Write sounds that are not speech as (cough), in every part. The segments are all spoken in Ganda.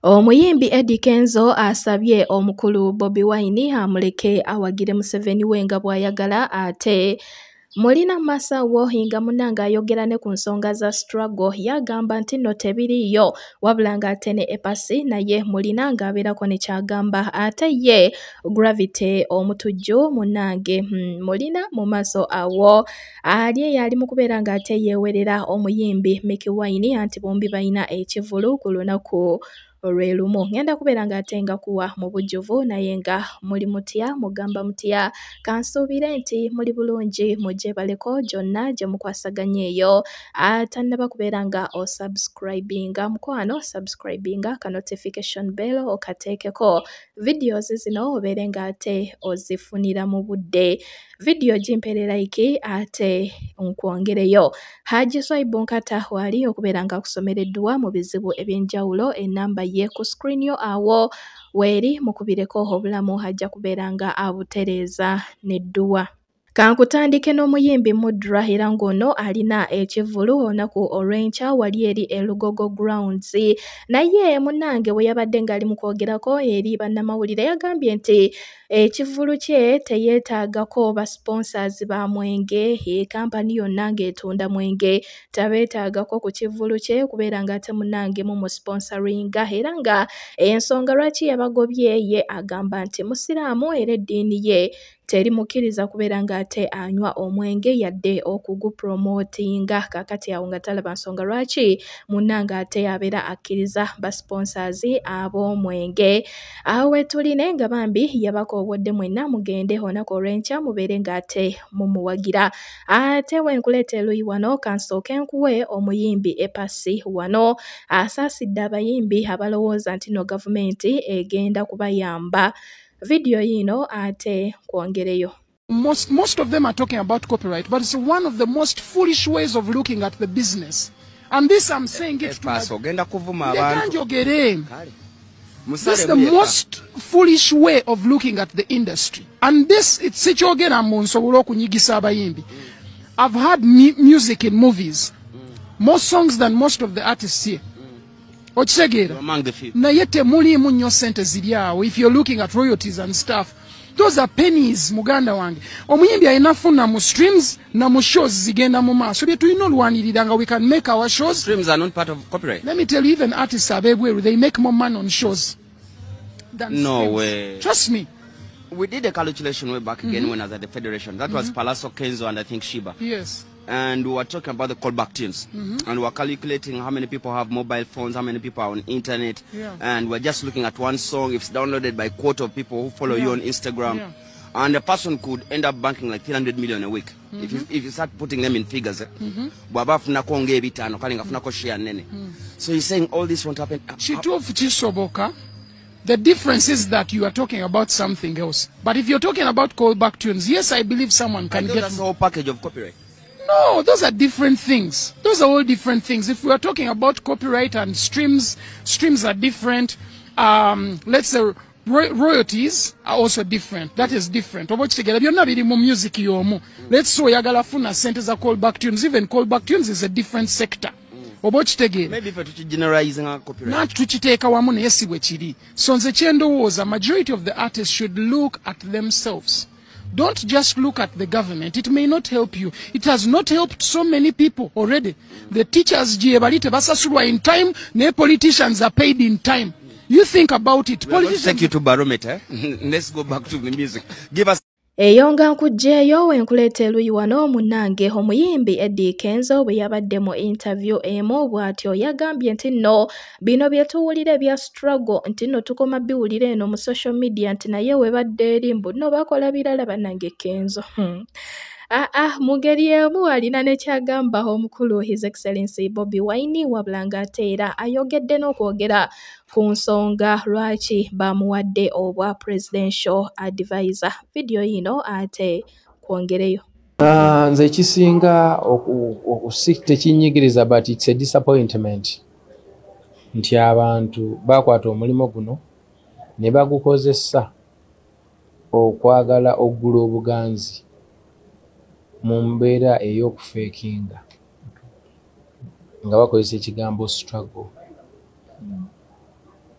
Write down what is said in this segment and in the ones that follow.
Omuyimbi Eddie Kenzo asabye omukulu Bobi Wine amuleke awagire Museveni we nga bw'ayagala ate mulina masawo nga munanga ayogera ne ku nsonga za struggle yagamba nti no tebiriiyo wabula ng'ate ne epasi naye mulina ng'abeerako ne kyagamba ate ye gravity omutujju munange hmm, mulina mu maaso awo ali eyo ali mu kubeera ng'ate yeewerera omuyimbi Mickey Wine anti bombi balina ekivulu ku lunaku olwe lumu ngenda kubeera ng'ate nga kuwa mu bujjuvu naye nga muli mutya mugamba mutya. Kansuubire nti muli bulungi mugyebaleko gyonna gye mukwasaganya eyo atannaba kubeera nga osubscribinga. Mukwano subscribinga ka notification bell okateekeko. Videos zino obeere ng'ate ozifunira mu budde vidiyo gimpeere like ate nkwongereyo Haji Swaibu Nkata wali okubeera nga akusomereddwa mu bizibu eby'enjawulo ennamba ye ku screen yo awo. Weeri mukubireko obulamu ajja kubeera nga abutereeza n'edduwa kankutandike n'omuyimbi Mudra era ng'ono alina ekivulu olunaku olw'enkya wali eri e Lugogo grounds. Naye munnange bwe yabadde ng'ali mu kwogerako eri bannamawulire yagambye nti ekivulu kye teyeetaagako ba sponsors ba mwenge e kampani yonna ng'etunda mwenge. Tabeetaagako ku kivulu kye kubeera ng'ate munnange mu musponsoringa era nga ensonga lwaki yabagobye ye agamba nti musiraamu era eddiini ye terimukkiriza kubeera ng'ate anywa omwenge yadde okugupromotinga. Kaakati awo nga talaba nsonga lwaki munnange ate abeera akkiriza basponsors ab'omwenge? Awo wetuline nga bambi yabakoobodde mwenna mugende onaku olw'enkya mubeere ng'ate mumuwagira. Ate wenkuleeta eruyi wano kansooke nkuwe omuyimbi epasi wano. Asaasidde abayimbi abalowooza nti no gavumenti egenda kubayamba vidiyo yino ate kwongereyo most most of them are talking about copyright, but it's one of the most foolish ways of looking at the business. And this I'm saying it to my- Epaso ogenda kuvuma abantu njogere. This is the most foolish way of looking at the industry. And this it's sikyogera mu nsobola okunyigisa abayimbi. I've had mu music in movies. More songs than most of the artists here. Okitegeera? among the few. Naye temuliimu nnyo sente ziri awo. If you're looking at royalties and stuff those are pennies muganda wange. Omuyimbi alina funa mu streams na mu shows zigenda mu maaso. Bye tulina olwanirira nga we can make our shows. Streams are not part of copyright. Let me tell you even artists abebweru they make more money on shows than No streams. way. trust me. We did a calculation way back again mm -hmm. when I was at the federation. That mm -hmm. was Palazzo Kenzo and I think Shiba. Yes and we were talking about the callback teams. Mm -hmm. and we were calculating how many people have mobile phones how many people are on internet. Yeah. and we're just looking at one song. If it's downloaded by a quarter of people who follow yeah. you on Instagram. Yeah. and a person could end up banking like 300 million a week. Mm -hmm. if, you, if you start putting them in figures eh? bw'aba afunako kale ng'afunako share nene? So he's saying all this won't happen. Kituufu kisoboka the difference is that you are talking about something else. But if you're talking about callback tunes yes i believe someone can I get that's the whole package of copyright No, those are different things. Those are all different things. If we are talking about copyright and streams, streams are different. Um, let's say royalties are also different. That is different. Oba okitegeera byonna biri mu music y'omu. Let's say oyagala funa sente za callback tunes. Even callback tunes is a different sector. Oba maybe for generalizing our copyright nanti tukiteeka wamu naye si bwe kiri so nze kyendowooza majority of the artists should look at themselves don't just look at the government. It may not help you. It has not helped so many people already. The teachers gye bali tebasasulwa in time ne politicians are paid in time. You think about it. Politicians take you to barometer. (laughs) Let's go back to the music. Give us eyo nga nkugjeeyo wenkuleeta eruyi wano munnange omuyimbi Eddie Kenzo bwe yabadde mu interview emu bw'atyo yagambye nti nno bino bye tuwulira ebya struggle nti nno tukoma biwulira eno mu social media nti naye webadde eri mbu nno bakola birala bannange Kenzo hmm. Aa, mu ngeri emu alina ne kyagamba omukulu His Excellency Bobi Wine wabula ng'ate era ayogedde n'okwogera ku nsonga lwaki bamuwadde obwa presidential advisor. Vidiyo yino ate kwongereyo. Ah, nze ekisinga tekinyigiriza but its a disappointment nti abantu bakwata omulimu guno ne bagukozesa okwagala oggula obuganzi mu mbeera ey'okufeekinga nga bakozesa ekigambo struggle.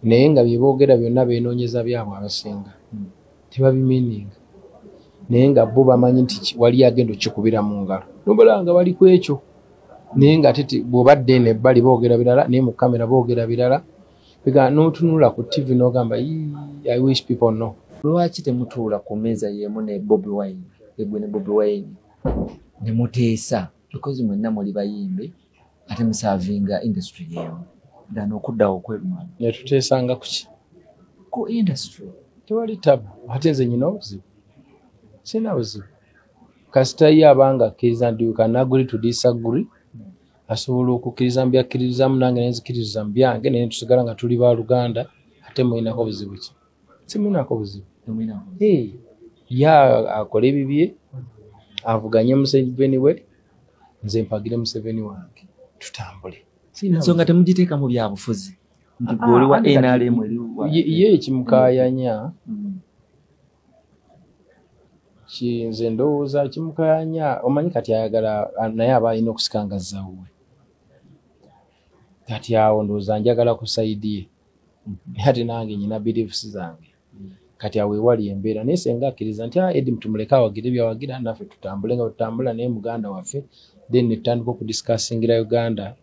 Naye nga byeboogera byonna beenoonyeza byabwe abasinga tebabimininga naye nga bo bamanyi nti wali agenda okikubira mu ngalo. Nobala nga bali ku ekyo. Naye nga tete bw'obadde eno ebbali boogera birala naye mu kamera boogera birala biga n'otunula ku tv n'ogamba "Ii, i wish people know. Lwaki temutuula ku mmeeza y'emu ne bobi wine egwe ne bobi wine ne muteesa because mwenna muli bayimbi ate musaavinga industry y'emu dana okuddawo okwerumana netuteesanga ku ki? Ku industry. Tewali tabu. Ate nze nyina obuzibu. Sina buzibu. Kasita ye abanga akkiriza nti to disagree. Asobola okukkiriza mu byakkiririzamu nange nenzikiririza mu byange naye tusigala nga tuli baluganda ate mulinako buzibu ki? Simulinako buzibu ye akole ebibye avuganye museveni we nze mpagire museveni wange tutambule. Ensonga temugiteeka mu byabufuzi nti Ah, gwe oli wa nrm Ye- ekimukayanya Mm. nze ndowooza kimukayanya omanyi kati ayagala naye aba alina okusikangaza we. Kati awo ndowooza njagala ku sayidi ye. Naye ate nange nyina beliefs zange kati awo ewali embeera naye senga akkiriza nti "Ah, edi tumuleke awagire byawagira naffe tutambule nga tutambula naye muganda waffe then netutandika okudiscassingira uganda.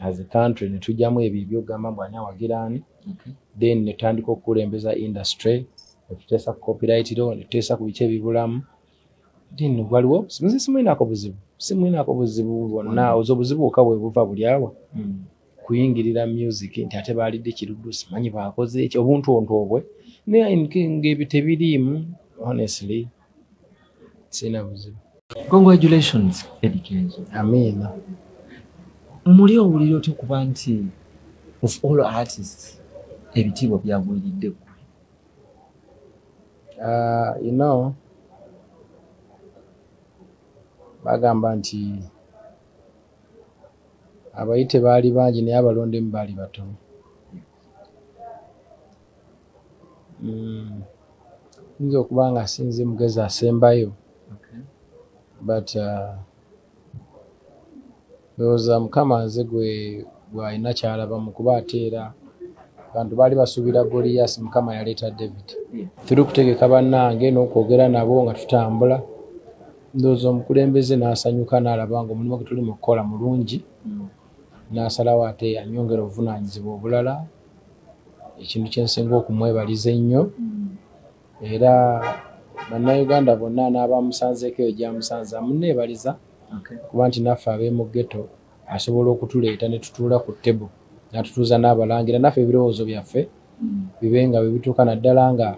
As a country netujjamu ebyo ebyogamba mbu ani awagira ani. Okay. then netandika okukulembeza industry netuteesa ku copyright law netuteesa ku biki ebibulamu then waliwo nze simwinako buzibu. Simwinako buzibu bwonna oza obuzibu bwokka bwe buva buli awa. Mm. kuyingirira music nti ate baalidde kiruddu simanyi baakoze eki obuntuntu obwe. naye nke- ng'ebyo tebiriimu honestly sina buzibu. Congratulations Kenzo. Amiina muli owulira otya okuba nti of all artists ebitiibwa byagwiridde ggwe Uh, you know bagamba nti abayite baali bangi naye abalondemu baali batono Mm, yinza okuba nga sinze mugezi asembayo but uh, ndowooza mukama nze gwe gwalina kyalaba mu kuba ateera. Abantu baali basuubira goliyasi mukama yaleeta david. Tuli okutegeka bannange n'okwogera nabo nga tutambula. Ndowooza omukulembeze n'asanyuka n'alaba nga omulimu gwe tuli mu kukola mulungi. N'asalawo ate anyongera obuvunaanyizibwa obulala ekintu kyensinga okumwebaliza ennyo. Era bannayuganda bonna n'abamusanzeeko eyo gyamusanze amuneebaliza kuba nti naffe ab'emu ghetto asobola okutuleeta ne tutuula ku ttebo n'atutuuza n'abalangira. Naffe ebirowoozo byaffe bibe nga bwe bituuka naddala nga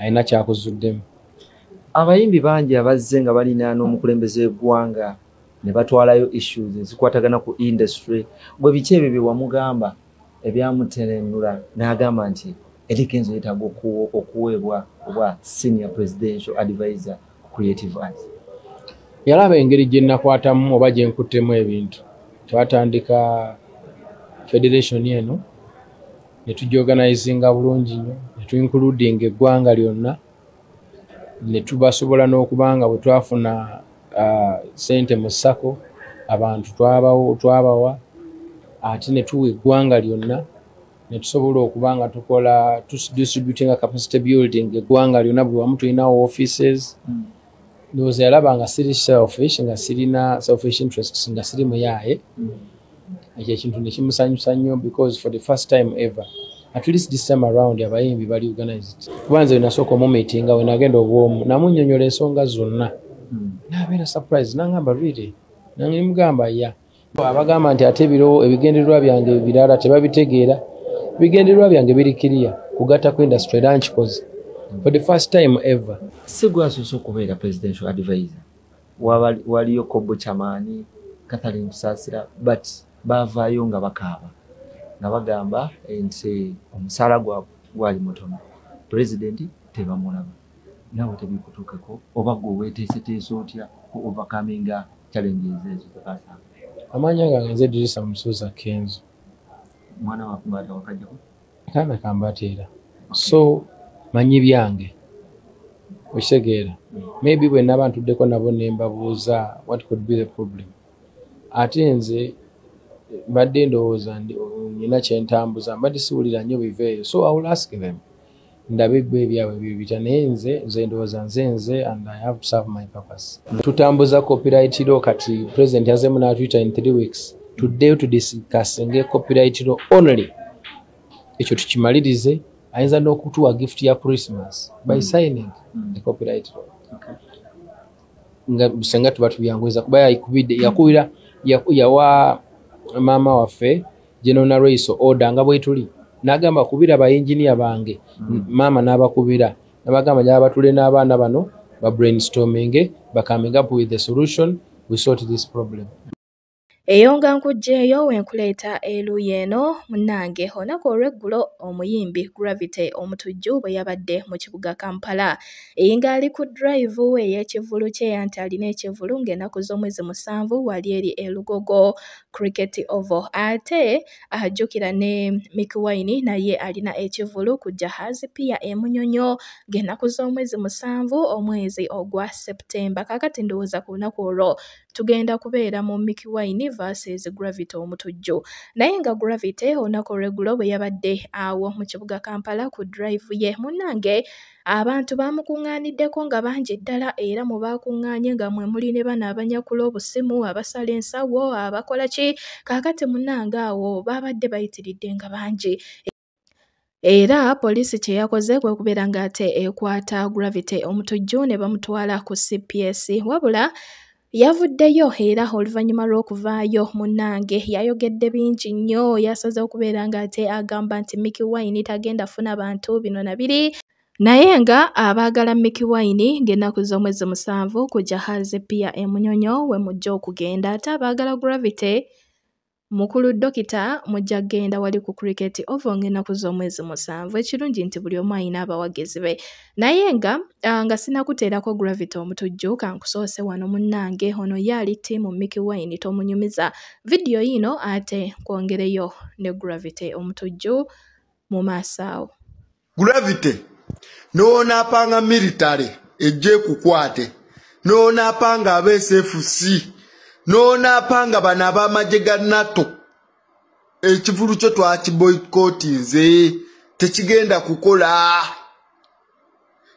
alina kyakuzuddemu. Abayimbi bangi abazze nga balina n'omukulembeze w'eggwanga ne batwalayo issues ezikwatagana ku industry. Gwe biki ebyo bye wamugamba ebyamuterenula n'agamba nti Eddie Kenzo yeetaaga oku- okuweebwa obwa senior presidential advisor creative arts. Yalaba engeri gye nakwatamu oba gye nkuttemu ebintu. Twatandika federation eno ne tugiorganizinga bulungi nnyo ne tuinkuludinga eggwanga lyonna ne tubasobola n'okuba nga bwe twafuna ah, sente mu sako abantu twabawa ate ne tuwa eggwanga lyonna ne tusobola okuba nga tukola distributinga capacity building eggwanga lyonna buli wamu tulinawo offices. Ndowooza yalaba nga siri selfish nga sirina selfish interests nga siri muyaaye ekyo ekintu nekimusanyusa nnyo because for the first time ever at least this time around abayimbi bali organized. Kuba nze wenasooka omumitinga wenagenda obwomu namunnyonnyola ensonga zonna. Nabeera surprise nangamba really? Nange nimugamba ya abagamba nti ate ebiro ebigendererwa byange birala tebabitegeera. Ebigendererwa byange biri kiriya kugatta ku industry era nkikoze. For the first time ever. Si gwasoose okubeera presidential advisor. Waliyo kobo kyamaani catherine kusaasira but baavaayo nga bakaaba. Nga bagamba nti omusaala gwali mutono. Pulezidenti tebamulaba. Nawe tebikutuukeko oba gwe weeteeseteese otya ku overcominga challenges ezo tekasanga amanya gange nze dirisa musuuza kenzo. Mwana wakubaata wakajjako kaana kambateera so manyi byange. Okitegeera maybe bwe naba ntuddeko nabo ne mbabuuza what could be the problem. Ate nze mbadde ndowooza nina kyentambuza mbadde siwulira nnyo biveeyo so i will ask them ndabe gwe ebyabwe bibita naye nze nze ndowooza nze nze and i have to serve my purpose. Tutambuza copyright law kati president yazemu n'atuyita in three weeks. Today tudiscassinge copyright law only. Ekyo tukimalirize ayinza n'okutuwa gift ya christmas by signing the copyright law. Nga senga tuba tubyanguiza kuba yakubidde yakubira yaku- yawa maama waffe general raiso order nga bwetuli n'agamba kubira bayinginiya bange. Maama n'abakubira. Nabagamba nyaba batule n'abaana bano ba brainstorming ba coming up with a solution we sort this problem eyo nga nkugjeeyo wenkuleeta eruuyi eno munnange olunaku olw'eggulo omuyimbi gravity omutujju bwe yabadde mu kibuga kampala. Eyi ng'ali ku drive ey'ekivulu kye anti alina ekivulu ng'ennaku z'omwezi musanvu wali eri e lugogo cricket oval. Ate ajjukira ne Mick Wine naye alina ekivulu ku jahazi pia e Munyonyo ng'ennaku z'omwezi musanvu omwezi ogwa Septemba kaakati ndowooza ku lunaku olwo tugenda kubeera mu Mick Wine versus Gravity omutujju naye nga Gravity olunaku olw'eggulo bwe yabadde awo mu kibuga Kampala ku drive ye. Munnange abantu baamukuŋŋaaniddeko nga bangi ddala era mu baakuŋŋaanye nga mwe muli ne bano abanyakula obusimu abasala ensawo abakola ki? Kaakati munnange awo baabadde bayitiridde nga bangi. Era poliisi kye yakoze kwe kubeera ng'ate ekwata Gravity omutujju ne bamutwala ku CPS wabula yavuddeyo era oluvannyuma lw'okuvaayo munnange yayogedde bingi nnyo yasaze okubeera ng'ate agamba nti Mickey Wine tagenda funa bantu bino na biri. Naye nga abaagala Mickey Wine ng'ennaku z'omwezi musanvu ku jahazi pia e Munyonyo we mujja okugenda ate abaagala Gravity mukulu dokita mujja kgenda wali ku cricket oval ng'ennaku z'omwezi musanvu ekirungi nti buli omu alina abawagizi be. Naye nga nga sinakuteerako gravity omutujju kankusoose wano munnange ono ye ali ttiimu Mickey Wine tomunyumiza. Vidiyo yino ate kwongereyo ne gravity omutujju mu maaso awo. Gravity n'onaapanga military ejje kukwate n'onaapanga aba sfc n'onaapanga bano ab'amagye ga nato. Ekivulu kyo twakiboyikotinze tekigenda kukola.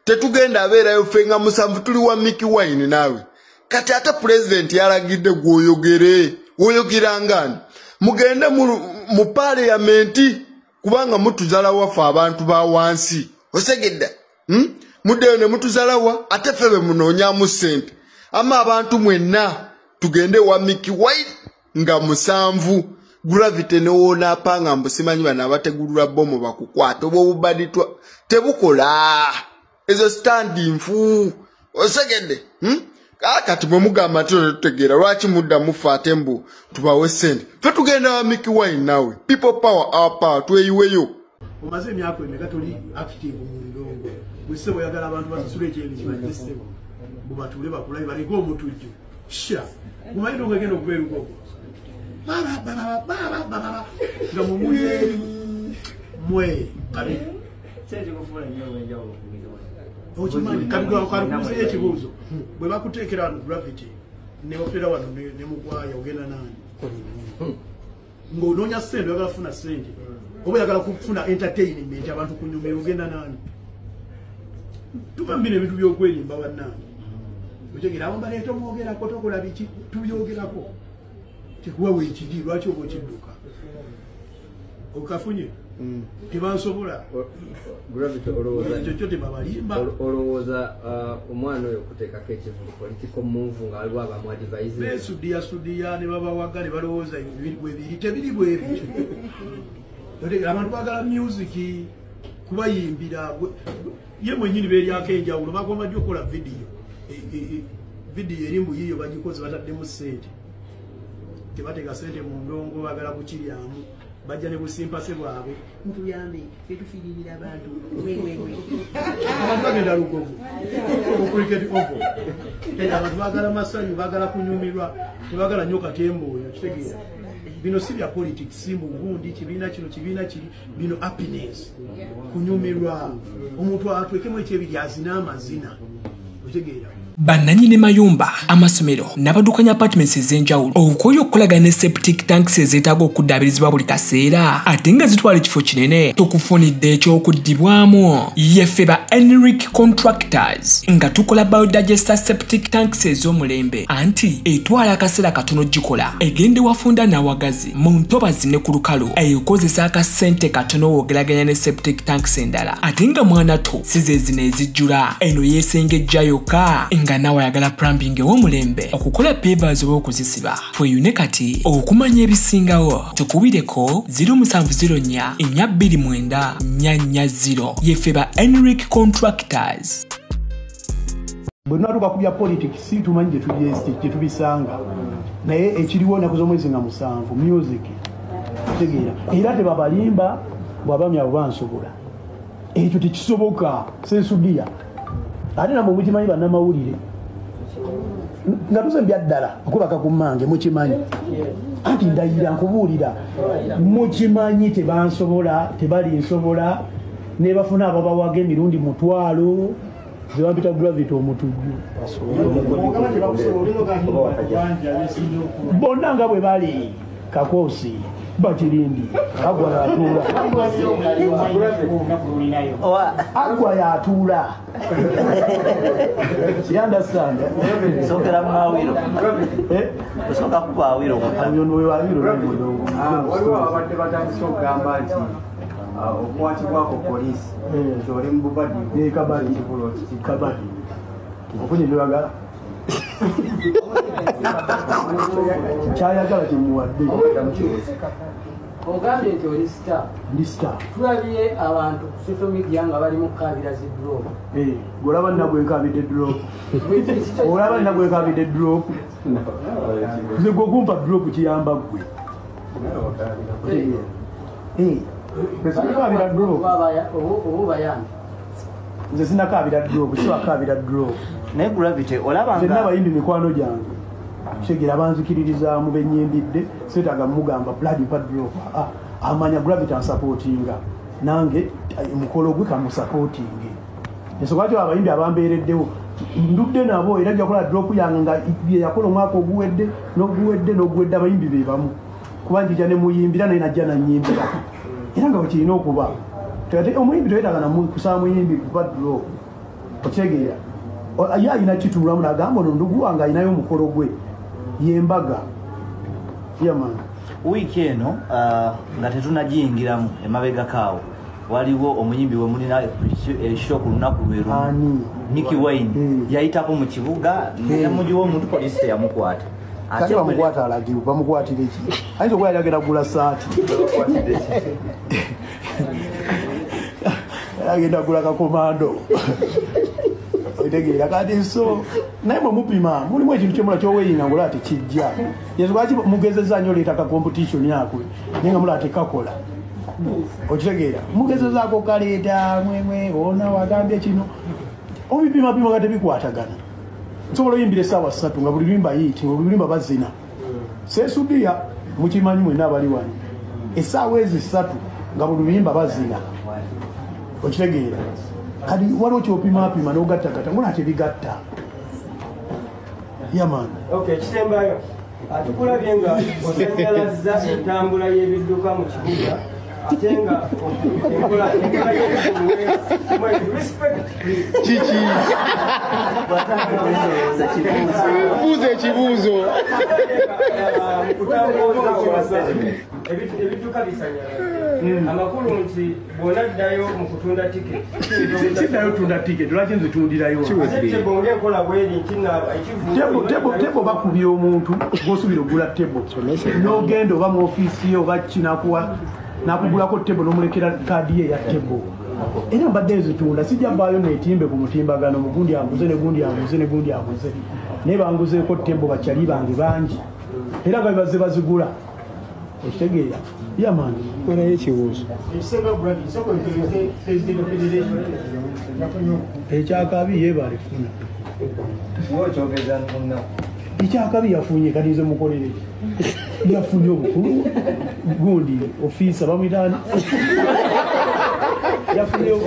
Tetugenda abeerayo ffe nga musanvu tuli wa miki wine naawe. Kati ate pulezidenti yalagidde gwoyogere. Woyogerangani mugende mu- paliyamenti kubanga mutuzala waffe abantu ba wansi. Osegedde hmm? muddeyo ne mutuzalawa ate ffe be munoonyamu ssente. Ama abantu mwenna tugende wa miki wine nga musanvu. Gravity newonaapanga mbusimanyi bano abategulula bomu bakukwata. Oba obubaditwa tebukola. Ezo standi nfu. Osegedde hmm? kati bwe mugamba nti tetutegeera lwaki mudda mufe ate mbu tubawe sente fe tugenda wa miki wine nawe. People power our power tweyiweyo. Omaze emyaka emeka toli active mu ndongo bwese bweyagala abantu basasula ekyengi kibajesebo bwebatule bakulabe baleke omutujju sha mumanyi ndongo egenda okubeera ugogo nga mumuyeri mwe. Kabi okimanyi kabikalikubuzeyo ekibuuzo bwe bakuteekera wano gravity nebakulera wano ne- nemugwaya ogenda nani? Ng'onoonya sente oyagala kufuna sente. Oba oyagala kufuna entertainment abantu kunyumira ogenda nani? Tugambire ebintu byokwerimba bannange otegera abo baleeta omwogerako tokola biki? Tubyogerako tekuwa weekiri lwaki oba okidduka okafunye? Tebansobola? Gravity olowooza ekyo kyo tebabalimba. Olo- olowooza uh, omwana oyo okuteekako ekivulu political move nga waliwo abamuadvise besudiya sudiya ne babawaga ne balowooza ebintu bwebiri tebiri otegera abantu bagala music kubayimbira. Ye mwenyini beeryako enjawulo bagomba ddi okukola vidiyo vidiyo eri mbuyiyo bagikoze bataddemu sente. Tebateeka sente mu ndongo bagala kukiryamu bajja ne busimpase bwabwe. Mutuyambe tetufiririra abantu. Abantu bagenda lugogo okuriketi ovo abantu bagala masanyu bagala kunyumirwa tebagala nnyo katemba oyo kitegeera. Bino si bya politics si mu bugundi kibiina kino kibiina kiri. Bino happiness kunyumirwa. Omuntu atwekemu ekyebiri azina amazina. Okitegeera bannanyini mayumba amasomero n'abaddukanya apartments ez'enjawulo. Okukola okukolagana ne septic tanks ezeetaaga okuddaabirizibwa buli kaseera. Ate nga zitwala ekifo kinene tukufunidde ekyokuddibwamu. Yeffe ba enric contractors nga tukola biodigester septic tanks ez'omulembe. Anti etwala akaseera katono gikola egenda ewafunda n'awagazi mu ntobazi ne ku lukalu ekozesa akasente katono woogeraganya ne septic tanks endala. Ate nga mwana to si ze zino ezijjula. Eno yeesengejja yokka nga nawe ayagala plumbing ew'omulembe okukola pavers oba okuzisiba tweyune kati okumanya ebisingawo tukubireko 0704 429 440 yeffe ba enric contractors. Bwe tunatuuka ku bya politics tumanyi gye tubisanga. Naye ekiriwo enaku z'omwezi nga musanvu music tegeera. Era tebabalimba bwabamya bubansobola ekyo tekisoboka sensudia ate namwe mukimanyi bannamawulire. Nga tuzembya ddala okubaka ku mmange mukimanyi. Anti ndayira nkubuulira. Mukimanyi tebansobola tebalinsobola nebafuna ababawaga emirundi mutwalo. Zebampita gravity omutujju. Bonna nga bwe bali kakoosi bakirindi agwa yatuula. Agwa yatuula. Yandastand sokera mumawiro osoka kuba awiro waliwo abadde batandise okugamba nti okukwatibwako poliisi nti oli mu kabadi ofunye byoyagala kyayagala kyemuwadde ogambye nti oli star. Ndi star. Tulabye abantu ku social media nga bali mu kukabira zidrop golaba nagwe nkabidde drop. Olaba nagwe nkabidde drop. Nze gwe gumpa drop kiyamba gwe sinakabira drop. Obubayambi nze sinakabira drop siwakabira drop naye gravity olaba nze nabayimbi mikwano gyange. Segera banzikiririzaamu benyimbidde setaga mugamba bloody padrop amanya gravity ansapootinga nange mukolo gwe kamusapootinge ensonga kyo abayimbi abambeereddewo? Ndudde nabo era jakola drop yange nga yakola omwaka oguwedde noguwedde noguwedde abayimbi be bamu. Kuba njija nemuyimbira naye najja nanyimbira era nga wekirina okuba. Omuyimbi toyetaga nakusaba muyimbi kuba drop okitegeera ye alina kituulamu nagamba ono ndugu wange alinayo omukolo gwe. Yembaga yaman wiiki eno uh, nga tetunagiyingiramu emabega kaawo waliwo omuyimbi we mulina esho ku lunaku lweru niki wayne. Yayitako mu kibuga nemugiwa omuntu polisi teyamukwata ate bamukwata alagirwa bamukwatira eki ayinza okuba yayagera gula saati agenda gula kakomando otegeera kati so naye mwe mupima mulimu ekintu kyomula kyoweyinga ngaolaba tekijja yezwaki mugezeza nyo oleeta ka competition akwe naye nga mulaba tekakola okitegeera? Mugezezaako kaleeta mwemwe ona wagambye kino. Obipimapima nga tebikwatagana. Nsobola oyimbira essaawa ssatu nga buli luyimba yiiti nga buli luyimba bazina. Sesudiya mukimanyi mwena abali wano. Essaawa ezi ssatu nga buli luyimba bazina. Okitegeera kati waliwo kyopimapima nogattagatta ngola tebigatta yaman ekisembayo atukulabye nga osanjalaza entambula y'ebidduka mu kibuga ate nga kiki? Buuza ekibuuzo. Ebidduka bisanyala amakulu nti bwonaddayo mu kutunda tiketi (laughs) kiddayo tunda tiketi lwaki nzitundirayo? Tebo bakubya omuntu gosubira ogula tebo nogenda oba mu ofiisi ye oba kinakuwa nakugulako tebo nomulekera kaadi ye ya tebo era mbadde ezitunda sijja vaayo netimbe ku mutimbagano mugundi anguze negundi anguze negundi anguze naye banguzeeko tebo bakyali bange bangi. Era nga bebaze bazigula okitegeera yamani kwerayo ekibuuzo ekyakabi yebalefuna ekyakabi yafunye kati nze mukolere. Yafunye obukulu gundi ofiisa bamwitani yafunyewo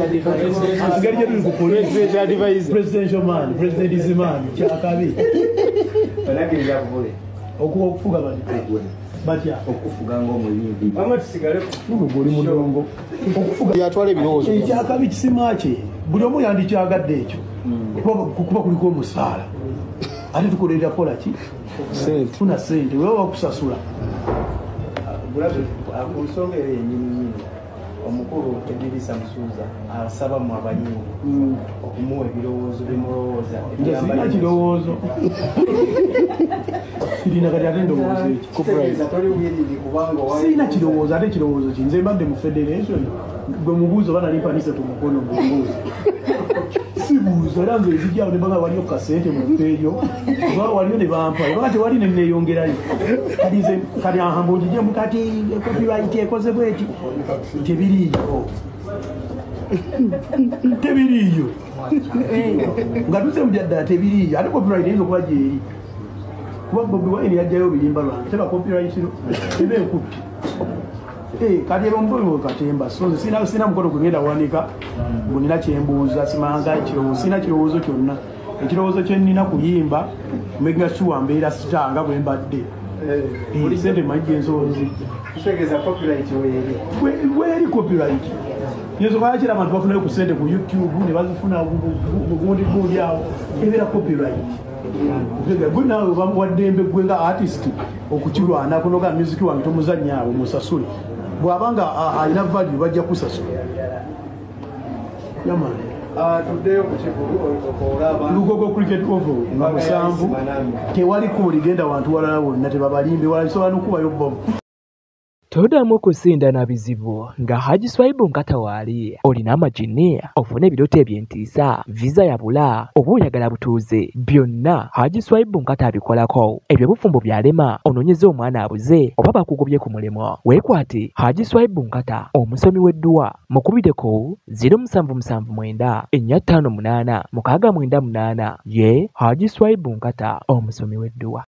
engeri gye tuli ku police presidential man president is man. Kyakabi. Okufuga bani batya? Okufuga ngaomuyimbi mama tusigale nuno gwoli mulongo. Okufuga yatwala ebirowoozo. Ekyakabi kisima kye? Buli omu yandikyagadde ekyo. Kuba kuba kuliko omusaala. Ate tukolerera kola ki? Funa sente. Wewe wakusasula ku nsonga eyo yenyininyini omukulu edirisa musuuza asaba mu abanyingi okumuwa ebirowoozo bimulowooza nze sirina kirowoozo. sirina kati ate ndowooza Kitegeeza toli bwiriri kubanga owa- sirina kirowoozo ate kirowoozo ki? Nze mbadde mu federation. Gwe mubuuzo banalipanise tumukono mubuuzo sibuuzo era nze ezijjawo ne baga waliyo kasente mu peeyo oba waliyo ne bampa. Oba tewali ne neeyongerayo kati nze kati ahamba ogijjemu kati copyright ekoze bweti tebiriiyo. Tebiriiyo. Nga tuze mudyaddala tebiriiyo. Ate copyright eyinza okuba gyeri kuba bobi wine yajjayo birimba lwange. Teba copyright no? Eba enkutte kati eba omugoyo katemba so sina mukono gwegenda wanika. Ngu nina kyembuuza simanga kirowoozo sina kirowoozo kyonna. Ekirowoozo kyenina kuyimba mega sure mbeera sita nga bwe mbadde. Eh, sente manyi copyright weeri copyright. Yezo kakira abantu bafunayo ku sente ku youtube ne bazifuna bugundi gundi awo. Ebeera copyright. Gwe oba waddembe gwe nga artist okukirwanako noga music wange tomuzanya awo musasule bw'abanga a- alina value bajja kusasula yamani olaba. Lugogo cricket oval nga musanvu. tewaliko ligenda wantu walala wonna tebabalimbe wala kisobola nokubayo bomu toddamu kusindana bizibu nga haji swaibu nkata waali olina amagini ofuna ebirooto ebyentiisa viza yabula oba oyagala butuuze byonna haji swaibu nkata abikolako. Ebyo bufumbo byalema onoonyeza omwana abuze oba bakugobye ku mulimu. Weekwate haji swaibu nkata omusomi w'edduwa mukubireko 0779 458 mukaaga mwenda munaana. Ye haji swaibu nkata omusomi w'edduwa